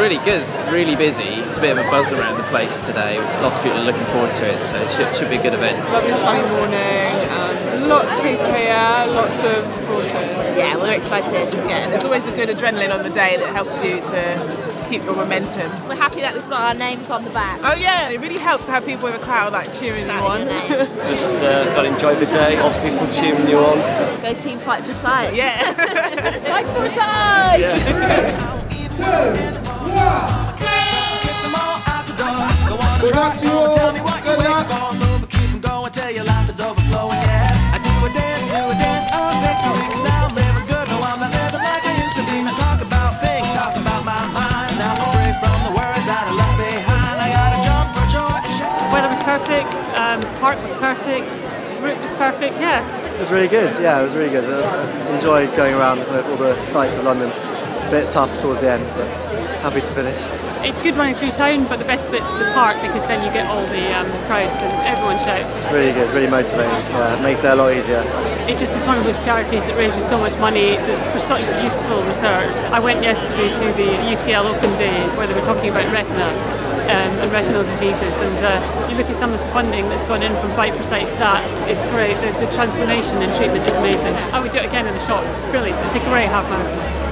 really good, really busy. It's a bit of a buzz around the place today. Lots of people are looking forward to it, so it should, should be a good event. Lovely sunny morning, and lots of people here, lots of supporters. Yeah, we're excited. Yeah, there's always a good adrenaline on the day that helps you to keep your momentum. We're happy that we've got our names on the back. Oh yeah, it really helps to have people in the crowd like cheering you on. Just uh, got to enjoy the day, lots of people cheering you on. Go team fight for sight. Yeah. fight for sight! Tell me what you're waiting for. Move, keep 'em going till your life is overflowing. Yeah, I do a dance, do a dance of victory. 'cause now I'm living good. No, I'm not living like I used to be. Now talk about things, talk about my mind. Now I'm free from the worries that I left behind. I gotta jump for joy and shout. Weather was perfect, um, park was perfect, route was perfect, yeah. It was really good, yeah, it was really good. I enjoyed going around kind all the sights of London. Bit tough towards the end, but happy to finish. It's good running through town, but the best bit's the park because then you get all the um, crowds and everyone shouts. It's really good, really motivating. Yeah, it makes it a lot easier. It just is one of those charities that raises so much money for such useful research. I went yesterday to the UCL Open Day where they were talking about retina um, and retinal diseases and uh, you look at some of the funding that's gone in from Fight for Sight to that, it's great. The, the transformation in treatment is amazing. I would do it again in the shop, brilliant. Take a great half marathon.